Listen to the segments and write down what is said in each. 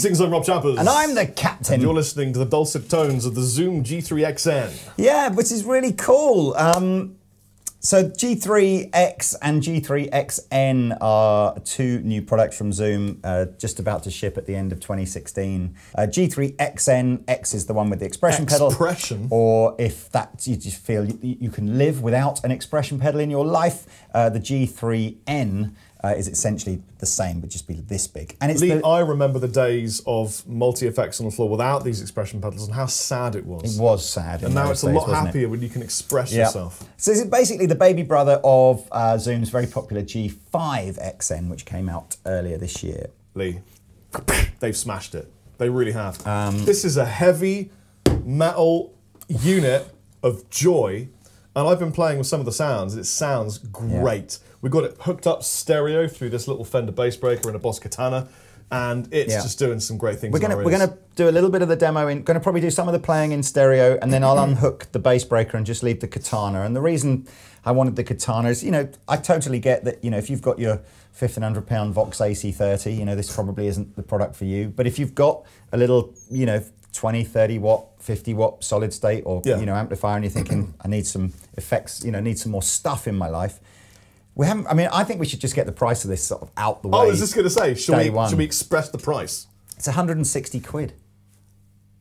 Greetings, I'm Rob Chappers. And I'm the captain. You're listening to the dulcet tones of the Zoom G3XN. Yeah, which is really cool. Um, so G3X and G3XN are two new products from Zoom, uh, just about to ship at the end of 2016. Uh, G3XN, X is the one with the expression pedal. Or if that you just feel you, you can live without an expression pedal in your life, uh, the G3N uh, is essentially the same, but just be this big. And it's Lee, the, I remember the days of multi effects on the floor without these expression pedals and how sad it was. It was sad. And now it's days, a lot happier it? when you can express yep. yourself. So this is basically the baby brother of uh, Zoom's very popular G5XN, which came out earlier this year. Lee, they've smashed it. They really have. Um, this is a heavy metal unit of joy and I've been playing with some of the sounds. It sounds great. Yeah. We've got it hooked up stereo through this little Fender Bassbreaker and a Boss Katana, and it's yeah. just doing some great things. We're gonna we're gonna do a little bit of the demo. In going to probably do some of the playing in stereo, and then I'll unhook the Bassbreaker and just leave the Katana. And the reason I wanted the Katana is, you know, I totally get that. You know, if you've got your fifteen hundred pound Vox AC30, you know, this probably isn't the product for you. But if you've got a little, you know, 20, 30 watt, 50 watt solid state or yeah. you know amplifier and you're thinking I need some effects, you know, need some more stuff in my life. We haven't I mean I think we should just get the price of this sort of out the way. Oh, I was just going to say, should we, should we express the price? It's 160 quid.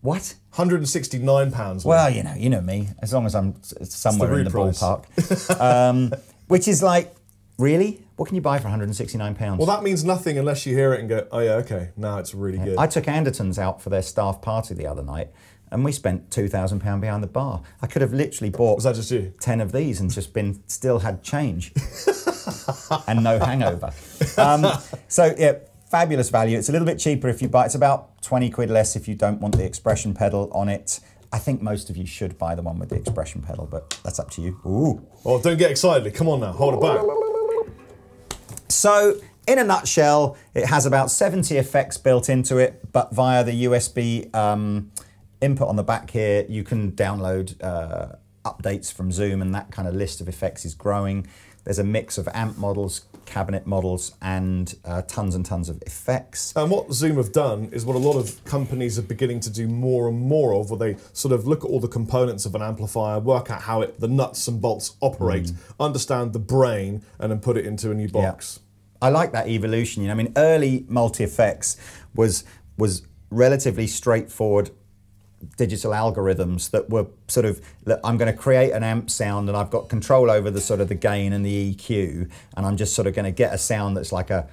What? 169 pounds. Well, you know, you know me. As long as I'm somewhere the in the price. ballpark, um, which is like, really? What can you buy for 169 pounds? Well, that means nothing unless you hear it and go, oh yeah, okay, now it's really yeah. good. I took Andertons out for their staff party the other night, and we spent two thousand pound behind the bar. I could have literally bought was that just you? ten of these and just been still had change and no hangover. Um, so yeah, fabulous value. It's a little bit cheaper if you buy. It's about twenty quid less if you don't want the expression pedal on it. I think most of you should buy the one with the expression pedal, but that's up to you. Ooh. Well, don't get excited. Come on now, hold it back. So, in a nutshell, it has about 70 effects built into it, but via the USB um, input on the back here, you can download uh, updates from Zoom, and that kind of list of effects is growing. There's a mix of amp models, cabinet models, and uh, tons and tons of effects. And what Zoom have done is what a lot of companies are beginning to do more and more of, where they sort of look at all the components of an amplifier, work out how it, the nuts and bolts operate, mm. understand the brain, and then put it into a new box. Yeah. I like that evolution. You know, I mean, early multi effects was was relatively straightforward digital algorithms that were sort of I'm going to create an amp sound and I've got control over the sort of the gain and the EQ and I'm just sort of going to get a sound that's like a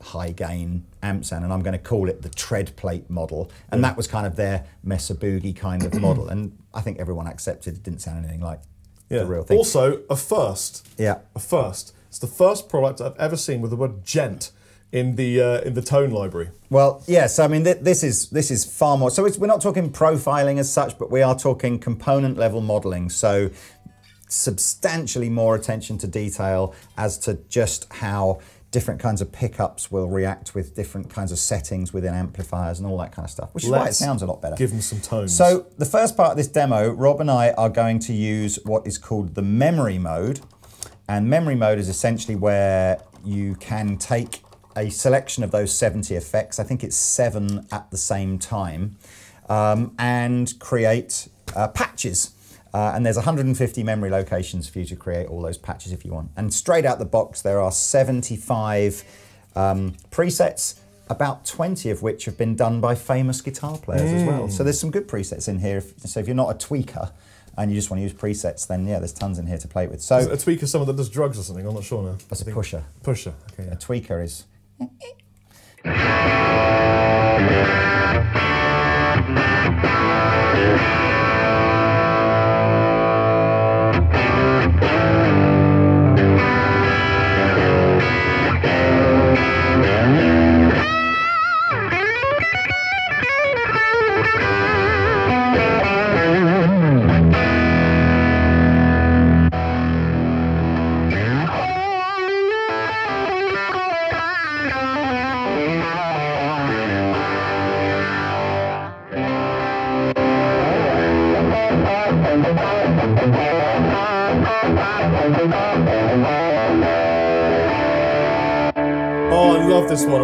high gain amp sound and I'm going to call it the tread plate model and yeah. that was kind of their Mesa Boogie kind of model and I think everyone accepted it didn't sound anything like yeah. the real thing. Also a first. Yeah. A first. It's the first product I've ever seen with the word djent in the uh, in the tone library. Well, yes, I mean th- this is this is far more. So we're not talking profiling as such, but we are talking component level modeling. So substantially more attention to detail as to just how different kinds of pickups will react with different kinds of settings within amplifiers and all that kind of stuff, which is Let's why it sounds a lot better. Give them some tones. So the first part of this demo, Rob and I are going to use what is called the memory mode. And memory mode is essentially where you can take a selection of those 70 effects, I think it's seven at the same time, um, and create uh, patches. Uh, and there's 150 memory locations for you to create all those patches if you want. And straight out the box, there are 75 um, presets, about 20 of which have been done by famous guitar players mm. as well. So there's some good presets in here. So if you're not a tweaker, and you just want to use presets, then yeah, there's tons in here to play with. So is a tweaker is someone that does drugs or something? I'm not sure now. That's a pusher. Pusher. Okay. Yeah. A tweaker is. Música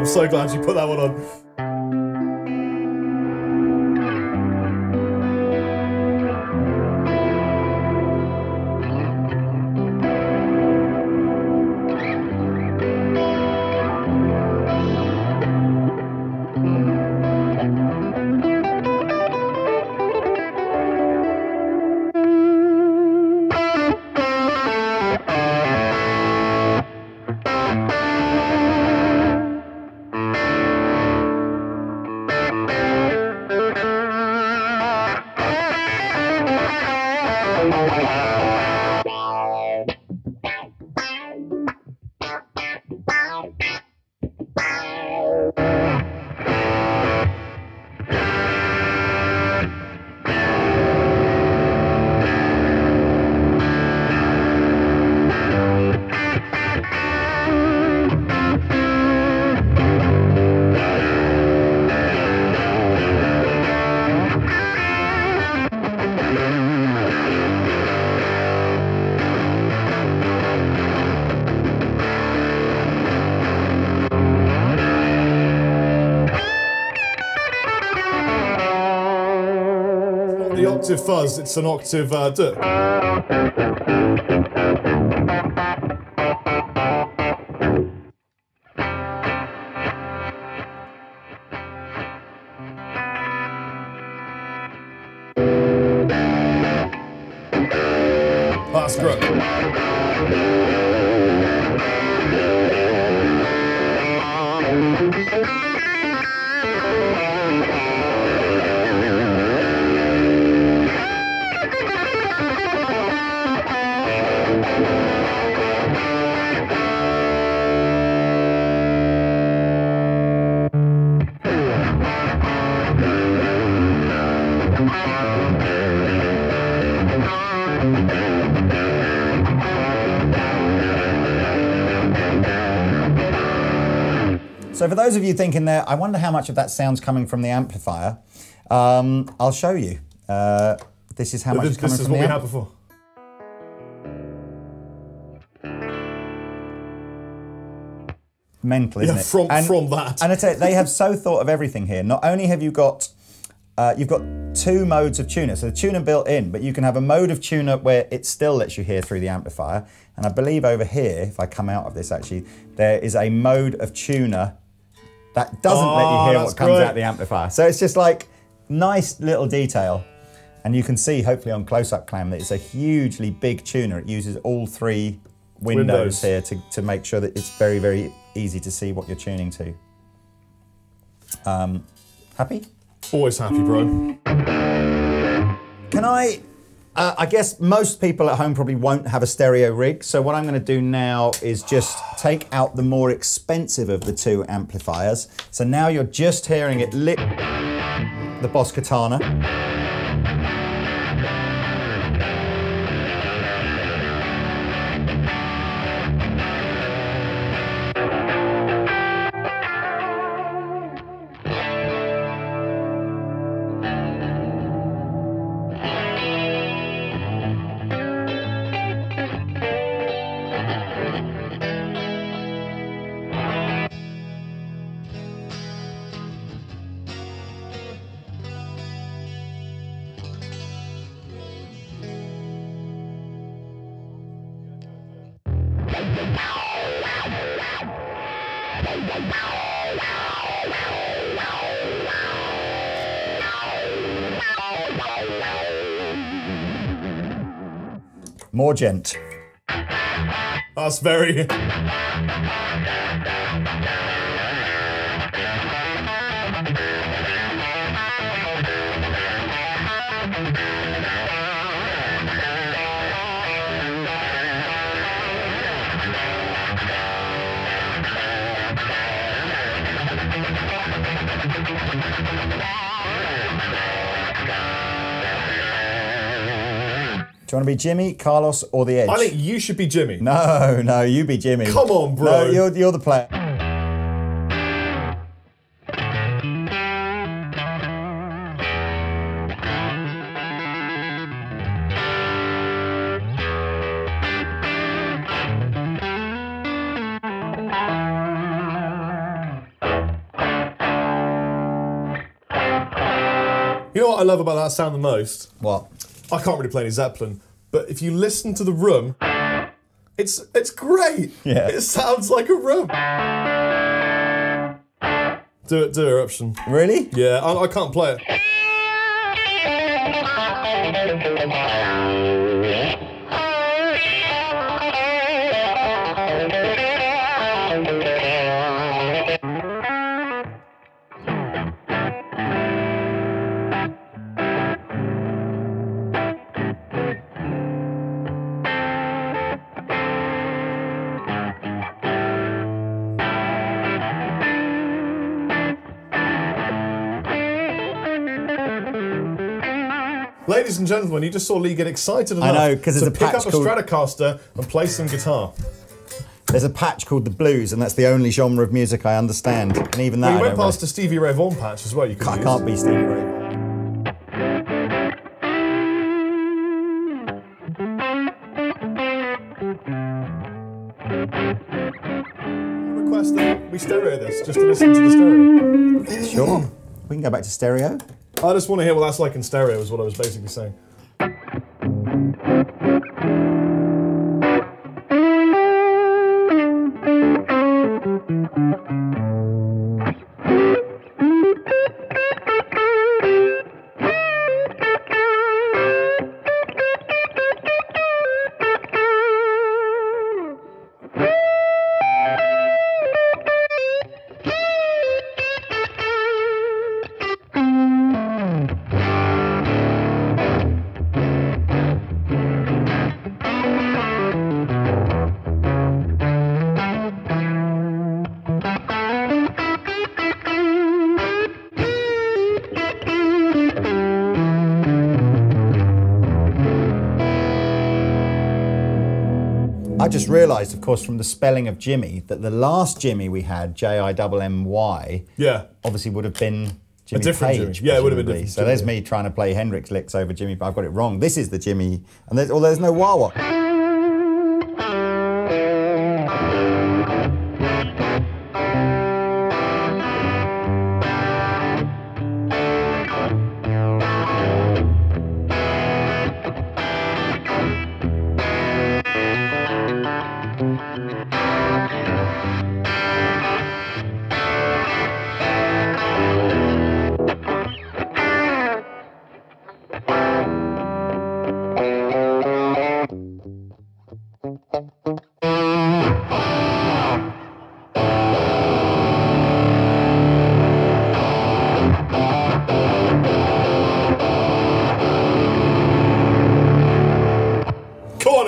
so glad you put that one on. Octave fuzz, it's an octave. Uh, those of you thinking there, I wonder how much of that sound's coming from the amplifier. Um, I'll show you. Uh, this is how much This, is coming this is from what the we had before. mental, isn't Yeah, it? from and, from that. and I tell you, they have so thought of everything here. Not only have you got uh, you've got two modes of tuner. So the tuner built in, but you can have a mode of tuner where it still lets you hear through the amplifier. And I believe over here, if I come out of this actually, there is a mode of tuner that doesn't let Oh, you hear what comes great. out the amplifier. So it's just like nice little detail. And you can see hopefully on close-up clam that it's a hugely big tuner. It uses all three windows, Windows. here to, to make sure that it's very, very easy to see what you're tuning to. Um, happy? Always happy, bro. Can I? Uh, I guess most people at home probably won't have a stereo rig. So what I'm going to do now is just take out the more expensive of the two amplifiers. So now you're just hearing it lit. The Boss Katana. More djent. That's very. Do you want to be Jimmy, Carlos, or the Edge? I think you should be Jimmy. No, no, you be Jimmy. Come on, bro. No, you're, you're the player. You know what I love about that sound the most? What? I can't really play any Zeppelin, but if you listen to the room, it's it's great. Yeah. It sounds like a room. Do it, do eruption. Really? Yeah, I, I can't play it. Ladies and gentlemen, you just saw Lee get excited enough know, 'cause there's to a pick patch up a called- Stratocaster and play some guitar. There's a patch called the blues, and that's the only genre of music I understand. And even that, Well, you I, went past the Stevie Ray Vaughan patch as well. You could really- I use. can't be Stevie Ray. Vaughan. request that we stereo this just to listen to the stereo. Sure. We can go back to stereo. I just want to hear what that's like in stereo, is what I was basically saying. I just mm. realised, of course, from the spelling of Jimmy, that the last Jimmy we had, J I M M Y, Yeah. obviously would have been Jimmy different Page. Jimmy. Yeah, it would have been different So there's me trying to play Hendrix licks over Jimmy, but I've got it wrong. This is the Jimmy, and there's, oh, there's no wah wah.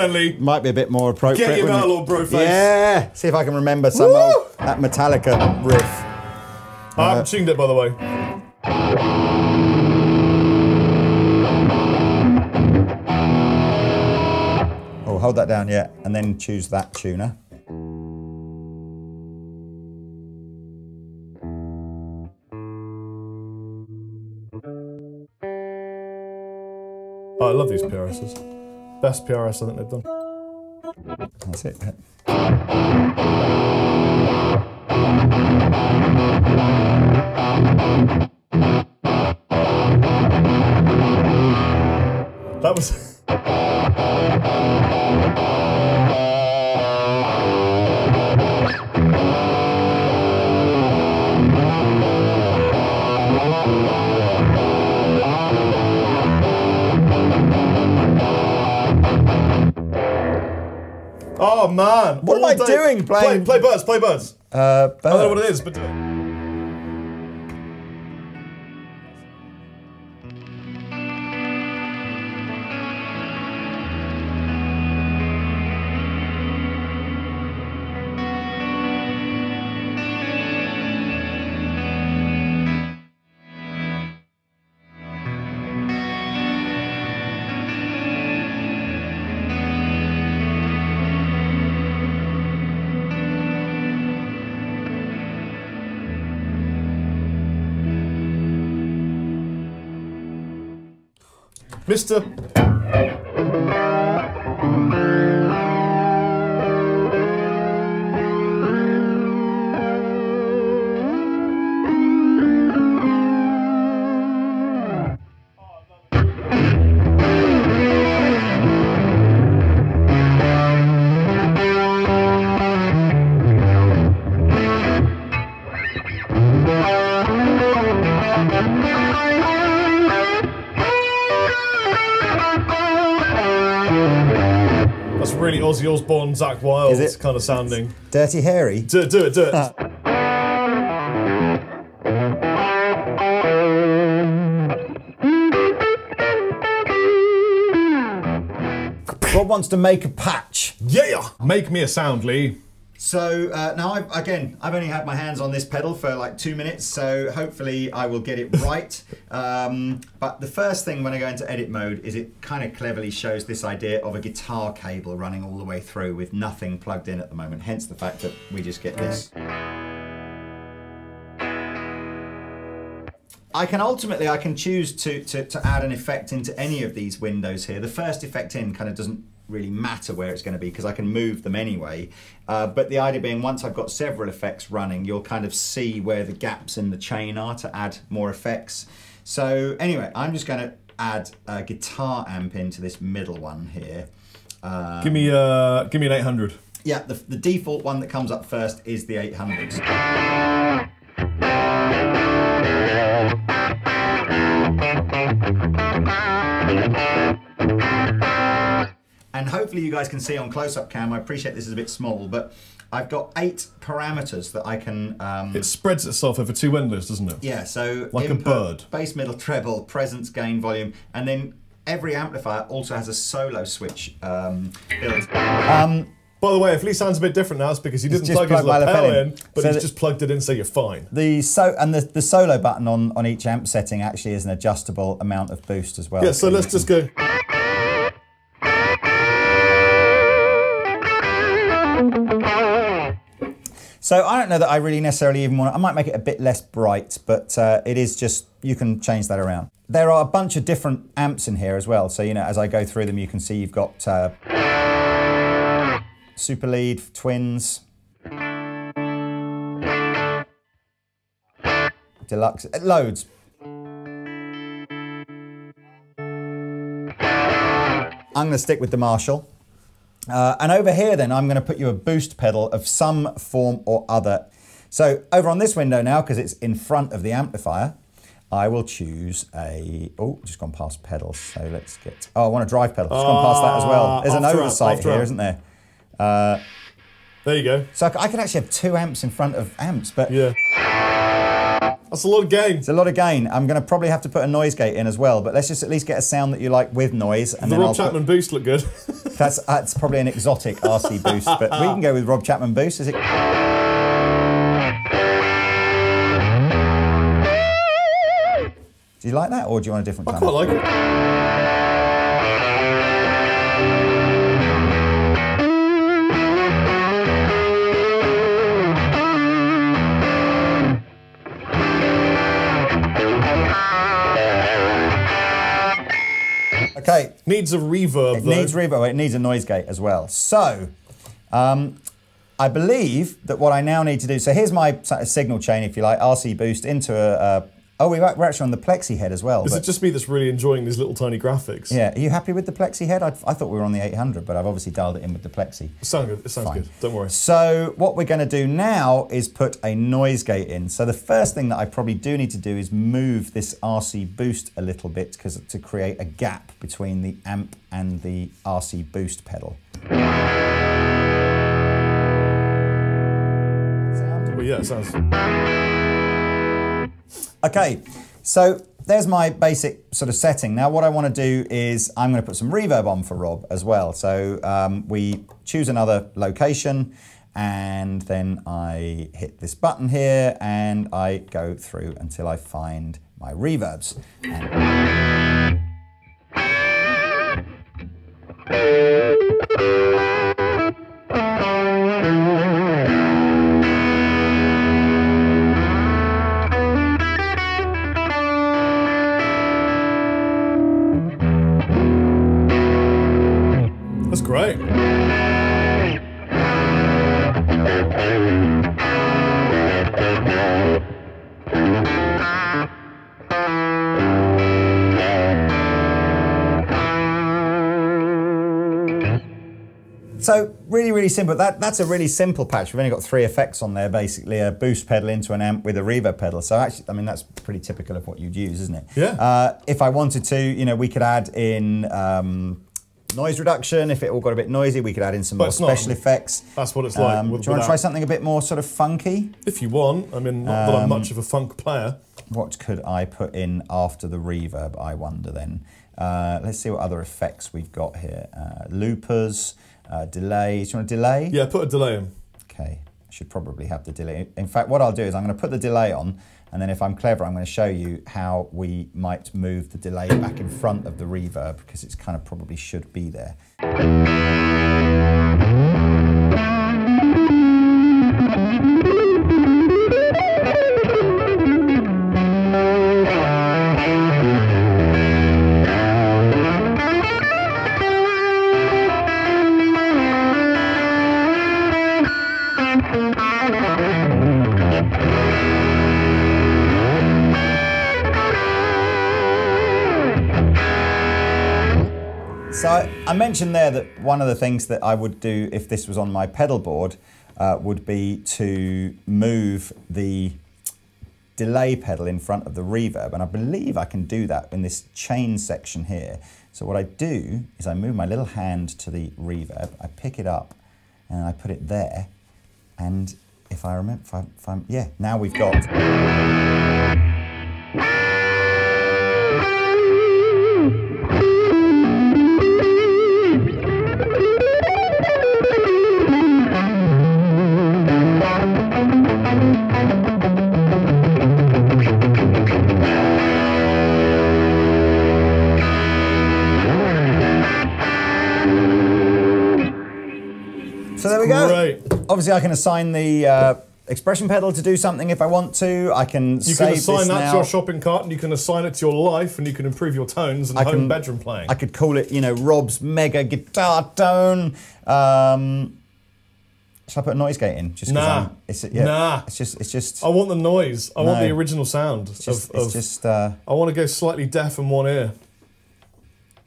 Come on, then, Lee. Might be a bit more appropriate. Get your metal on, bro face. Yeah. See if I can remember some Woo! of that Metallica riff. I haven't uh, tuned it, by the way. Oh, hold that down, yeah, and then choose that tuner. Oh, I love these PRSs. Best PRS I think they've done. That's it. That was. Oh man! What am All I day- doing? Play, Playing- play birds, play birds. Uh, I don't know what it is, but do Osbourne, Zakk Wylde Is it? kind of sounding. Dirty Harry. Do it, do it, do it. Ah. Rob wants to make a patch. yeah! Make me a sound, Lee. So uh, now, I've, again, I've only had my hands on this pedal for like two minutes, so hopefully I will get it right. um, but the first thing when I go into edit mode is it kind of cleverly shows this idea of a guitar cable running all the way through with nothing plugged in at the moment, hence the fact that we just get this. I can ultimately, I can choose to, to, to add an effect into any of these windows here. The first effect in kind of doesn't really matter where it's going to be because I can move them anyway. Uh, but the idea being once I've got several effects running, you'll kind of see where the gaps in the chain are to add more effects. So anyway, I'm just going to add a guitar amp into this middle one here. Uh, Give me uh, give me an 800. yeah, the, the default one that comes up first is the 800s. And hopefully you guys can see on close-up cam, I appreciate this is a bit small, but I've got eight parameters that I can... Um, It spreads itself over two windows, doesn't it? yeah, so Like a bird. bass, middle, treble, presence, gain, volume, and then every amplifier also has a solo switch um, built. By the way, if Lee sounds a bit different now, it's because he didn't just plug his plugged lapel lapel in, in. but So he's that- just plugged it in, so you're fine. The so and the, the solo button on, on each amp setting actually is an adjustable amount of boost as well. Yeah, so you let's can- just go. So I don't know that I really necessarily even want. to, I might make it a bit less bright, but uh, it is just you can change that around. There are a bunch of different amps in here as well. So you know, as I go through them, you can see you've got uh, super lead, twins, deluxe, uh, loads. I'm going to stick with the Marshall. Uh, and over here, then, I'm going to put you a boost pedal of some form or other. So over on this window now, because it's in front of the amplifier, I will choose a. Oh, just gone past pedals. So let's get. Oh, I want a drive pedal. Just gone past that as well. There's an oversight here, isn't there? There you go. So I can actually have two amps in front of amps, but Yeah. That's a lot of gain. it's a lot of gain. I'm going to probably have to put a noise gate in as well. But let's just at least get a sound that you like with noise, and The then Rob I'll put- Chapman boost look good. That's that's probably an Xotic RC boost, but we can go with Rob Chapman boost. Is it? Do you like that, or do you want a different I quite like it. Okay, Needs a reverb it though. needs reverb. It needs a noise gate as well. So, um, I believe that what I now need to do. So here's my signal chain, if you like, RC boost into a. a oh, we're we're actually on the plexi head as well. Is it just me that's really enjoying these little tiny graphics? yeah, are you happy with the plexi head? I, I thought we were on the 800, but I've obviously dialed it in with the plexi. It sounds good. It sounds Fine. good. Don't worry. So what we're going to do now is put a noise gate in. So the first thing that I probably do need to do is move this RC boost a little bit because to create a gap between the amp and the RC boost pedal. Well, yeah, it sounds. Okay, so there's my basic sort of setting. Now what I want to do is I'm going to put some reverb on for Rob as well. So um, we choose another location and then I hit this button here and I go through until I find my reverbs. And great. So really, really simple. That that's a really simple patch. We've only got three effects on there, basically a boost pedal into an amp with a reverb pedal. So actually, I mean that's pretty typical of what you'd use, isn't it? Yeah. Uh, if I wanted to, you know, we could add in um, noise reduction. If it all got a bit noisy, we could add in some But more it's not. special effects. That's what it's like. Um, do you want to try something a bit more sort of funky? If you want. I mean, not that I'm Um, much of a funk player. What could I put in after the reverb? I wonder then. Uh, let's see what other effects we've got here. Uh, loopers, uh, delays. Do you want a delay? Yeah, put a delay in. Okay, I should probably have the delay. In fact, what I'll do is I'm going to put the delay on, and then if I'm clever, I'm going to show you how we might move the delay back in front of the reverb because it's kind of probably should be there. I, mentioned there that one of the things that I would do if this was on my pedal board uh, would be to move the delay pedal in front of the reverb, and I believe I can do that in this chain section here. So what I do is I move my little hand to the reverb, I pick it up, and I put it there, and if I remember, if, I, if I'm, yeah, now we've got. Obviously, I can assign the uh, expression pedal to do something if I want to. I can You can assign that now. to your shopping cart, and you can assign it to your life, and you can improve your tones and I home can- bedroom playing. I could call it, you know, Rob's mega guitar tone. Um, shall I put a noise gate in? Just Nah. I'm- It's, yeah, Nah. It's just. It's just. I want the noise. I want the original sound it's just. of. it's of just uh, I want to go slightly deaf in one ear.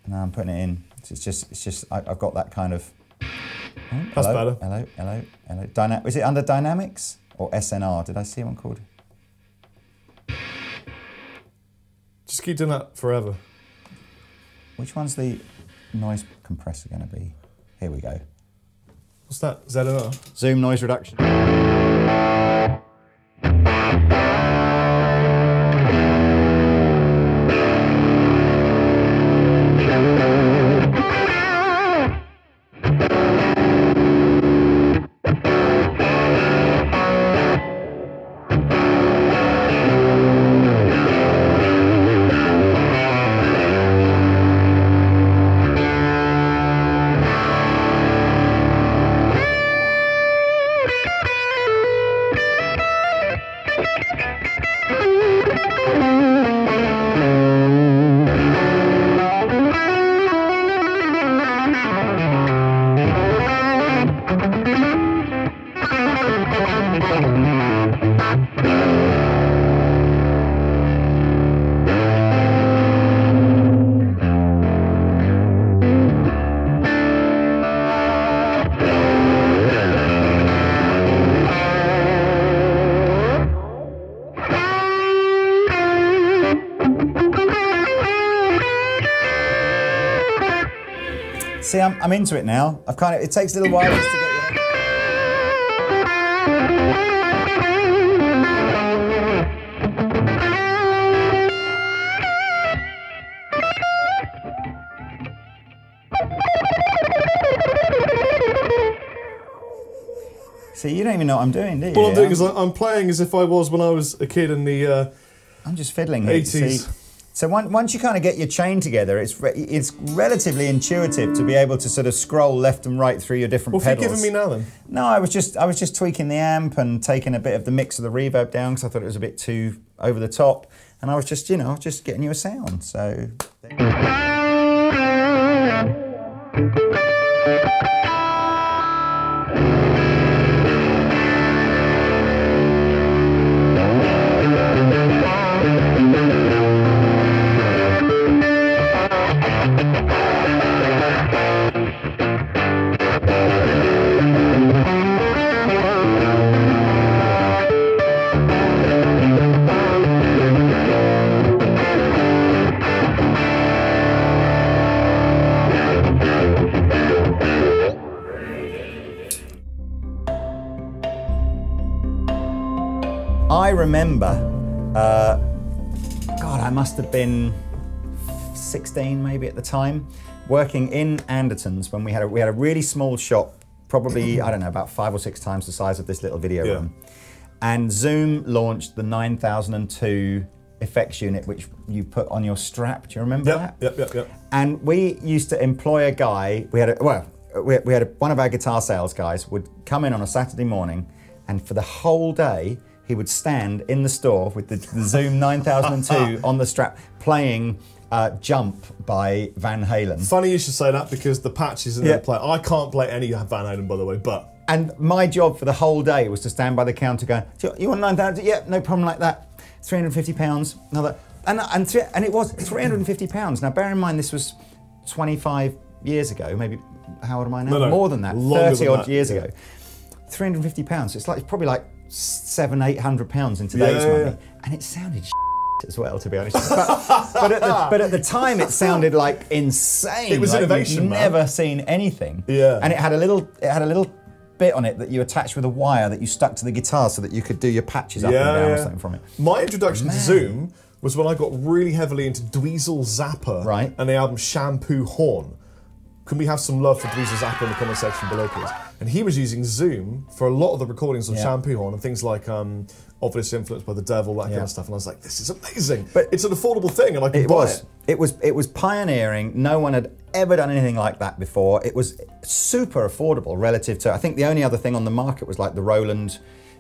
no, I'm putting it in. It's, it's just. It's just. I, I've got that kind of. Oh, That's hello, better. Hello. Hello. Hello. Dyna- is it under dynamics or SNR? Did I see one called? Just keep doing that forever. Which one's the noise compressor going to be? Here we go. What's that? ZNR? Zoom noise reduction. See, I'm, into it now. I've kind of. It takes a little while just to get. You See, you don't even know what I'm doing, do you? All I'm doing is I'm playing as if I was when I was a kid in the. Uh, I'm just fiddling here. 80s. So one, once you kind of get your chain together, it's re- it's relatively intuitive to be able to sort of scroll left and right through your different what have you pedals. given me now then? No, I was just I was just tweaking the amp and taking a bit of the mix of the reverb down because I thought it was a bit too over the top, and I was just you know just getting you a sound. So been 16 maybe at the time, working in Anderton's when we had a, we had a really small shop, probably I don't know about five or six times the size of this little video Yeah. room, and Zoom launched the 9002 effects unit, which you put on your strap. Do you remember that? Yep, yep, yep, yep. And we used to employ a guy. We had a, well, we, we had a, one of our guitar sales guys would come in on a Saturday morning, and for the whole day he would stand in the store with the, the Zoom 9002 on the strap, playing uh, "Jump" by Van Halen. Funny you should say that because the patch isn't Yeah. there play. I can't play any Van Halen, by the way, but And my job for the whole day was to stand by the counter going, "Do you- you want 9,000? Yeah, no problem like that. 350 pounds, another. And, and, and it was 350 pounds. Now, bear in mind, this was 25 years ago, maybe how old am I now? No, no, More than that, 30 than odd that, years yeah. ago. 350 pounds. It's like it's probably like seven, eight hundred pounds in today's Yeah, yeah, money, and it sounded as well, to be honest. But, but, at the, but at the time, it sounded like insane. It was like you'd innovation, man. Never seen anything. Yeah. And it had a little, it had a little bit on it that you attached with a wire that you stuck to the guitar so that you could do your patches up and down or something from it. My introduction Man. to Zoom was when I got really heavily into Dweezil Zappa Right. and the album Shampoohorn. Can we have some love for Dweezil Zappa in the comment section below, please? And he was using Zoom for a lot of the recordings on Yeah. Shampoohorn and things like um, Obvious Influence by the Devil, that kind of stuff. And I was like, this is amazing. But- it's an affordable thing and I can It buy was. it. It was. It was pioneering. No one had ever done anything like that before. It was super affordable relative to. I think the only other thing on the market was like the Roland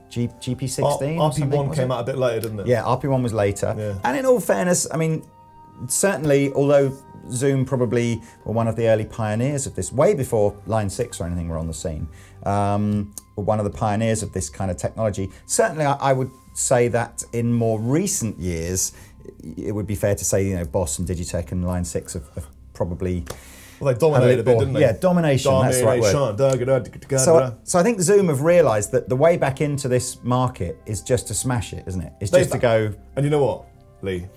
G, GP16. or something, RP1 came it? out a bit later, didn't it? Yeah, RP1 was later. Yeah. And in all fairness, I mean, certainly, although Zoom probably were one of the early pioneers of this, way before Line 6 or anything were on the scene, um, were one of the pioneers of this kind of technology. Certainly, I, I would say that in more recent years, it would be fair to say, you know, Boss and Digitech and Line 6 have, have probably. Well, they dominated a bit, didn't they? yeah, domination, that's the right word. Domination. So, I- so I think Zoom have realised that the way back into this market is just to smash it, isn't it? It's just to go, And you know what, Lee?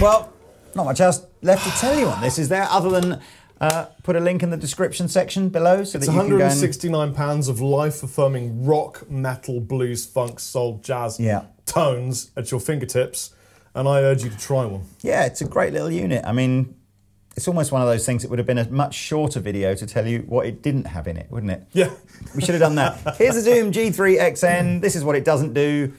well, not much else left to tell you on this, is there? Other than uh, put a link in the description section below so It's that you can go and 169 pounds of life-affirming rock, metal, blues, funk, soul, jazz Yeah. tones at your fingertips, and I urge you to try one. yeah, it's a great little unit. I mean, it's almost one of those things. It would have been a much shorter video to tell you what it didn't have in it, wouldn't it? Yeah. We should have done that. Here's the Zoom G3 XN. This is what it doesn't do.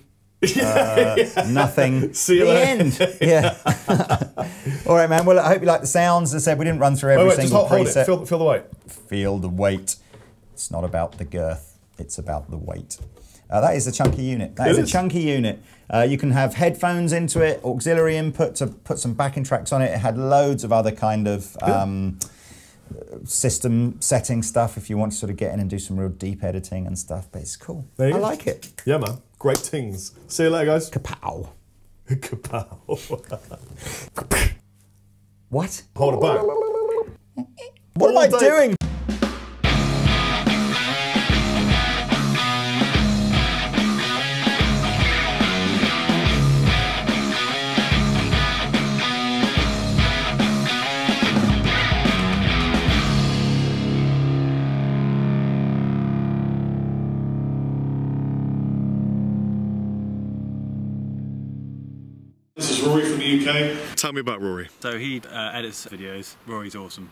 Uh, Nothing. See you the later. end. Yeah. All right, man. Well, I hope you like the sounds. As I said, we didn't run through every Wait, wait, single hold, hold preset. it. Feel, feel the weight. feel the weight. It's not about the girth, it's about the weight. Uh, that is a chunky unit. That is, is a chunky unit. Uh, you can have headphones into it, auxiliary input to put some backing tracks on it. It had loads of other kind of um, system setting stuff if you want to sort of get in and do some real deep editing and stuff. But it's cool. There I go. like it. Yeah, man. Great things. See you later, guys. Kapow. Kapow. What? Hold it back. What am I day. doing? Tell me about Rory. So he uh, edits videos. Rory's awesome.